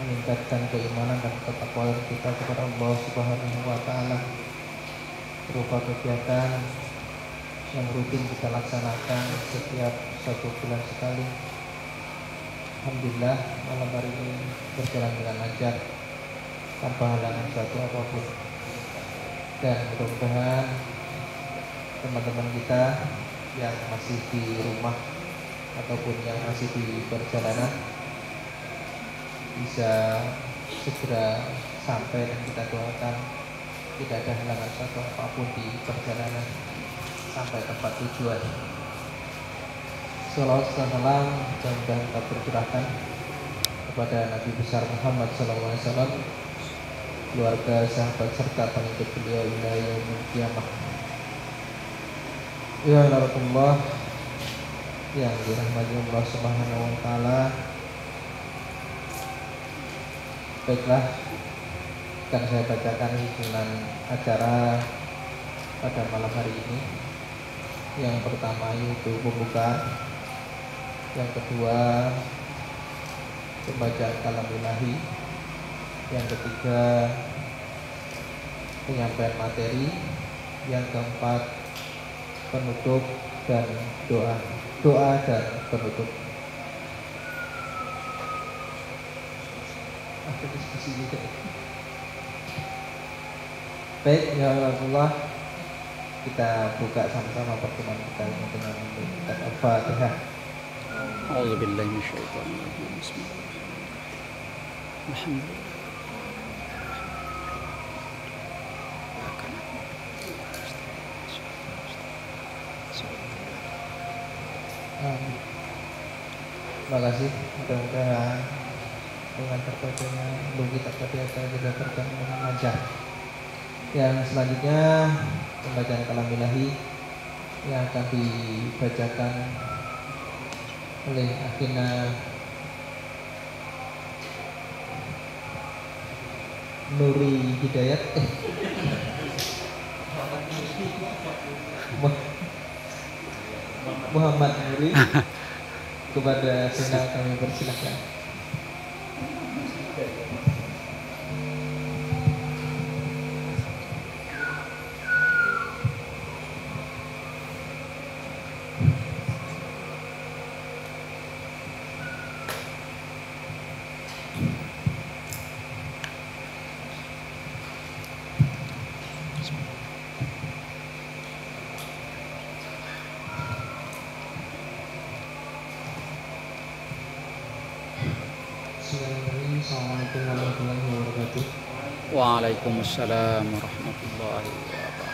meningkatkan keimanan dan ketakwaan kita kepada Allah Subhanahu wa taala berupa kegiatan yang rutin kita laksanakan setiap satu bulan sekali. Alhamdulillah malam hari ini berjalan dengan lancar tanpa halangan satu apa pun. Dan mudah-mudahan teman-teman kita yang masih di rumah ataupun yang masih di perjalanan bisa segera sampai dan kita doakan tidak ada halangan satu apa pun di perjalanan sampai tempat tujuan. Salawat salam mudah kita kepada Nabi besar Muhammad SAW, keluarga, sahabat serta pengikut beliau yaumul kiamah. Ya Allah yang dirahmati Allah Subhanahu wa taala. Baiklah, akan saya bacakan dengan acara pada malam hari ini. Yang pertama yaitu pembukaan. Yang kedua pembacaan kalam ilahi yang ketiga penyampaian materi. Yang keempat penutup dan doa. Doa dan penutup ada diskusi juga baik ya Allah kita buka sama-sama pertemuan kita ini dengan kita Al-Fatihah. أعوذ بالله من الشيطان الرجيم بسم الله الحمد لله إياك نعبد وإياك نستعين Amin. Terima kasih. Mudah-mudahan dengan terbacanya belum kita terbiasa juga berjalan dengan lancar. Yang selanjutnya pembacaan kalam ilahi yang akan dibacakan oleh Akhina Nuri Hidayat eh Muhammad Nuri kepada Sina kami persilakan. Okay. وعليكم السلام ورحمة الله وبركاته.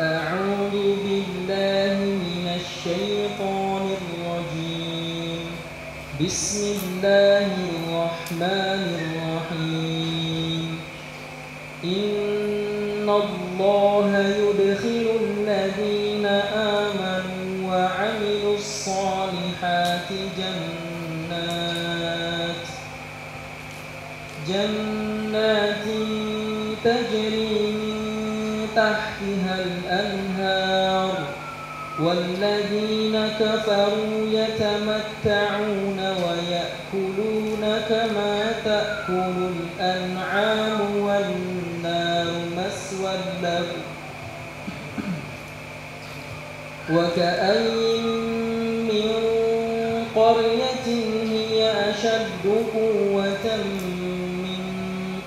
أعوذ بالله من الشيطان الرجيم. بسم الله الرحمن الرحيم. إن الله يدخل جنات تجري من تحتها الأنهار والذين كفروا يتمتعون ويأكلون كما تأكل الأنعام والنار مسوى لهم وكأي من قرية هي أشد قوة من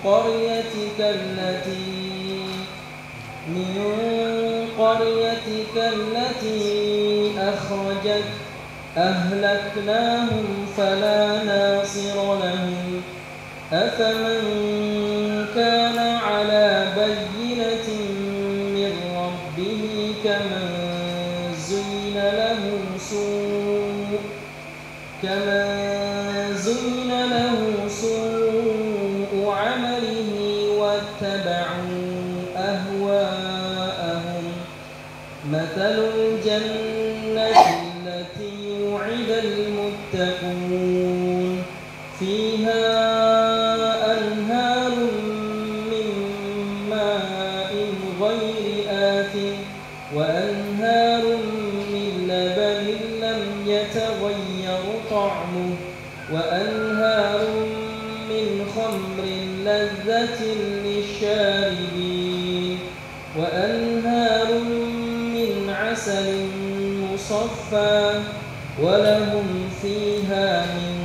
قريتك التي من قريتك التي أخرجت أهلكناهم فلا ناصر لهم أفمن كان على بينة من ربه كمن زين له سوء كمن مثل الجنة التي وعد المتقون فيها أنهار من ماء غير آثم وأنهار من لبن لم يتغير طعمه وأنهار من خمر لذة للشاربين وأنهار مصفى ولهم فيها من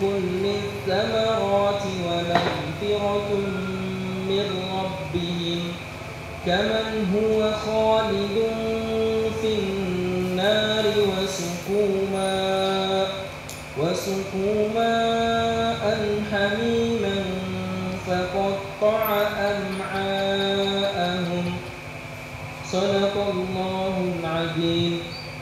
كل الثمرات ومغفرة من ربهم كمن هو خالد في النار وسقوا ماء وسقوا ماء حميما فقطع أمعاءهم. صدق الله العظيم.